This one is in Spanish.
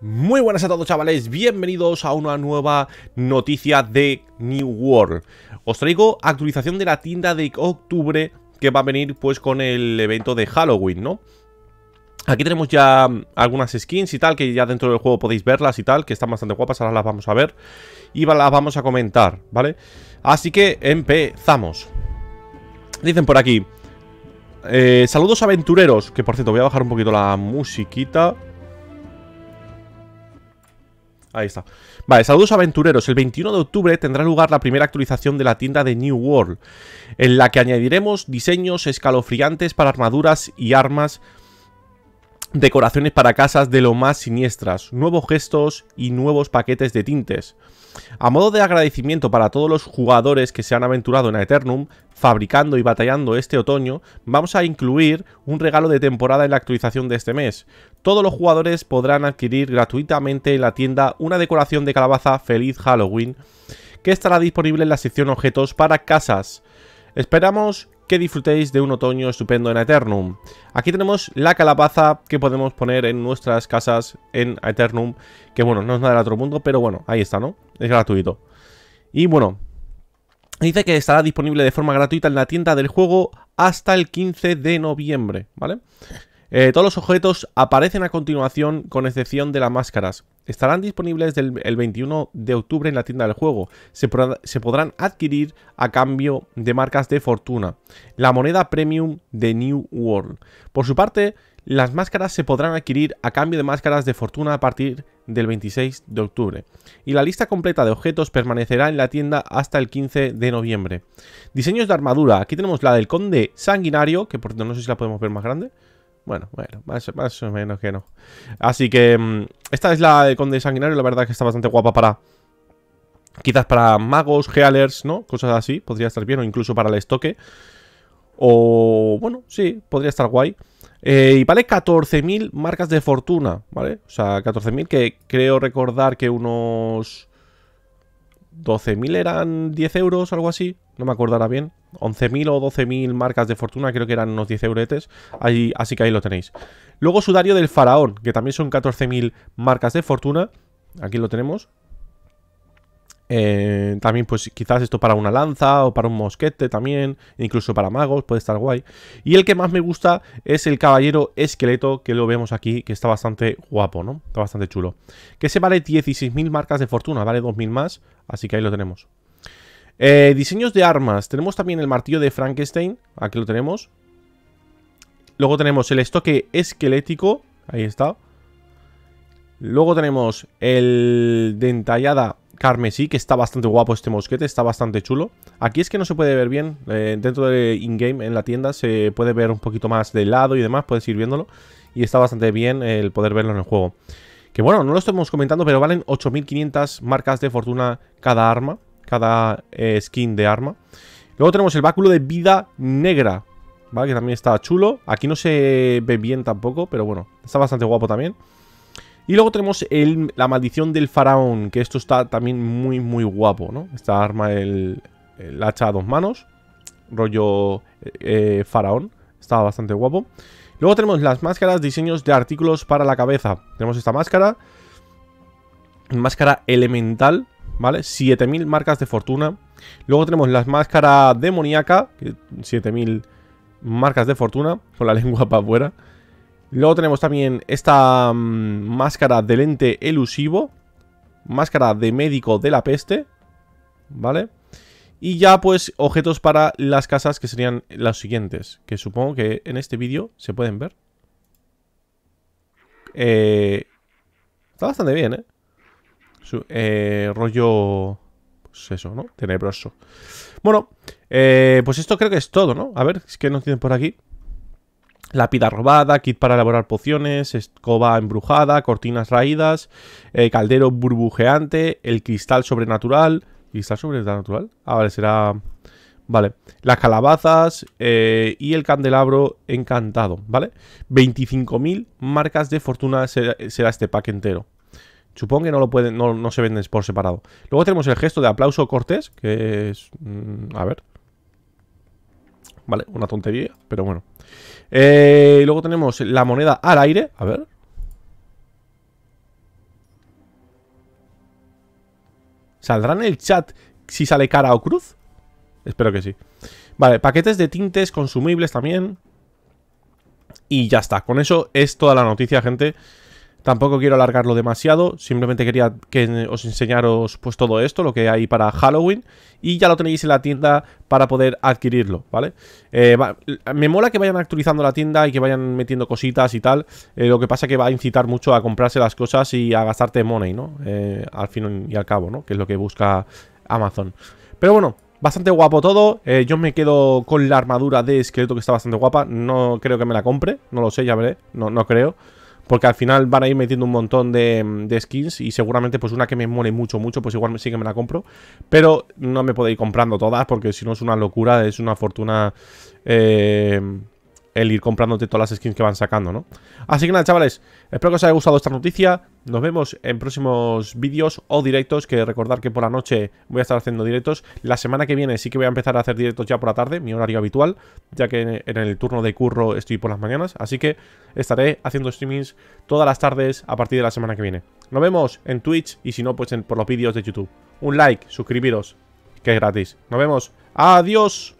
Muy buenas a todos chavales, bienvenidos a una nueva noticia de New World. Os traigo actualización de la tienda de octubre que va a venir pues con el evento de Halloween, ¿no? Aquí tenemos ya algunas skins y tal, que ya dentro del juego podéis verlas y tal, que están bastante guapas, ahora las vamos a ver Y las vamos a comentar, ¿vale? Así que empezamos. Dicen por aquí eh, Saludos aventureros, que por cierto voy a bajar un poquito la musiquita Ahí está. Vale, saludos aventureros. El 21 de octubre tendrá lugar la primera actualización de la tienda de New World, en la que añadiremos diseños escalofriantes para armaduras y armas, decoraciones para casas de lo más siniestras, nuevos gestos y nuevos paquetes de tintes. A modo de agradecimiento para todos los jugadores que se han aventurado en Eternum, fabricando y batallando este otoño, vamos a incluir un regalo de temporada en la actualización de este mes. Todos los jugadores podrán adquirir gratuitamente en la tienda una decoración de calabaza Feliz Halloween, que estará disponible en la sección objetos para casas. Esperamos que disfrutéis de un otoño estupendo en Eternum. Aquí tenemos la calabaza que podemos poner en nuestras casas en Eternum, que bueno, no es nada del otro mundo, pero bueno, ahí está, ¿no? Es gratuito. Y bueno, dice que estará disponible de forma gratuita en la tienda del juego hasta el 15 de noviembre, ¿vale? Eh, todos los objetos aparecen a continuación con excepción de las máscaras. Estarán disponibles el 21 de octubre en la tienda del juego. Se, podrán adquirir a cambio de marcas de fortuna. La moneda premium de New World. Por su parte, las máscaras se podrán adquirir a cambio de máscaras de fortuna a partir del 26 de octubre. Y la lista completa de objetos permanecerá en la tienda hasta el 15 de noviembre. Diseños de armadura. Aquí tenemos la del conde sanguinario, que por no sé si la podemos ver más grande. Bueno, bueno, más, o menos que no. Así que mm, esta es la de Conde Sanguinario, la verdad que está bastante guapa para... Quizás para magos, healers, ¿no? Cosas así, podría estar bien, o incluso para el estoque. O, bueno, sí, podría estar guay. Eh, y vale 14.000 marcas de fortuna, ¿vale? O sea, 14.000 que creo recordar que unos... 12.000 eran 10 euros, algo así. No me acordará bien. 11.000 o 12.000 marcas de fortuna, creo que eran unos 10 euretes. Ahí, así que ahí lo tenéis. Luego sudario del faraón, que también son 14.000 marcas de fortuna. Aquí lo tenemos. Eh, también pues quizás esto para una lanza o para un mosquete también, incluso para magos, puede estar guay. Y el que más me gusta es el caballero esqueleto, que lo vemos aquí, que está bastante guapo, ¿no? Está bastante chulo. Que se vale 16.000 marcas de fortuna, vale 2.000 más, así que ahí lo tenemos. Eh, diseños de armas, tenemos también el martillo de Frankenstein, aquí lo tenemos. Luego tenemos el estoque esquelético, ahí está. Luego tenemos el dentallada carmesí, que está bastante guapo este mosquete, está bastante chulo. Aquí es que no se puede ver bien, eh, dentro de in-game, en la tienda, se puede ver un poquito más de lado y demás, puedes ir viéndolo. Y está bastante bien el poder verlo en el juego. Que bueno, no lo estamos comentando, pero valen 8500 marcas de fortuna cada arma, cada eh, skin de arma. Luego tenemos el báculo de vida negra, ¿vale? Que también está chulo. Aquí no se ve bien tampoco, pero bueno, está bastante guapo también. Y luego tenemos la maldición del faraón, que esto está también muy, muy guapo, ¿no? Esta arma, el, hacha a dos manos, rollo eh, faraón, está bastante guapo. Luego tenemos las máscaras, diseños de artículos para la cabeza. Tenemos esta máscara, máscara elemental, ¿vale? 7000 marcas de fortuna. Luego tenemos las máscaras demoníaca, 7000 marcas de fortuna, con la lengua para afuera. Luego tenemos también esta mm, máscara de lente elusivo. Máscara de médico de la peste. ¿Vale? Y ya pues objetos para las casas que serían los siguientes. Que supongo que en este vídeo se pueden ver. Eh, está bastante bien, ¿eh? Eh rollo... Pues eso, ¿no? Tenebroso. Bueno, eh, pues esto creo que es todo, ¿no? A ver, es que nos tienen por aquí. Lápida robada, kit para elaborar pociones, escoba embrujada, cortinas raídas, eh, caldero burbujeante, el cristal sobrenatural. ¿Cristal sobrenatural? Ah, vale, será... Vale, las calabazas y el candelabro encantado, ¿vale? 25.000 marcas de fortuna será, este pack entero. Supongo que no lo pueden, no, no se venden por separado. Luego tenemos el gesto de aplauso cortés, que es. Mm, a ver. Vale, una tontería, pero bueno. Eh, luego tenemos la moneda al aire. A ver. ¿Saldrá en el chat si sale cara o cruz? Espero que sí. Vale, paquetes de tintes consumibles también. Y ya está. Con eso es toda la noticia, gente. Tampoco quiero alargarlo demasiado, simplemente quería que os enseñaros pues todo esto, lo que hay para Halloween y ya lo tenéis en la tienda para poder adquirirlo, ¿vale? Eh, me mola que vayan actualizando la tienda y que vayan metiendo cositas y tal, eh, lo que pasa que va a incitar mucho a comprarse las cosas y a gastarte money, ¿no? Eh, al fin y al cabo, ¿no? Que es lo que busca Amazon. Pero bueno, Bastante guapo todo, yo me quedo con la armadura de esqueleto que está bastante guapa No creo que me la compre, no lo sé, ya veré, no, no creo porque al final van a ir metiendo un montón de, skins y seguramente pues una que me mole mucho, mucho, pues igual sí que me la compro. Pero no me puedo ir comprando todas porque si no es una locura, es una fortuna... Eh, el ir comprándote todas las skins que van sacando, ¿no? Así que nada, chavales, espero que os haya gustado esta noticia. Nos vemos en próximos vídeos o directos, que recordar que por la noche voy a estar haciendo directos. La semana que viene sí que voy a empezar a hacer directos ya por la tarde, mi horario habitual, ya que en el turno de curro estoy por las mañanas. Así que estaré haciendo streamings todas las tardes a partir de la semana que viene. Nos vemos en Twitch y si no, pues por los vídeos de YouTube. Un like, suscribiros, que es gratis. Nos vemos. Adiós.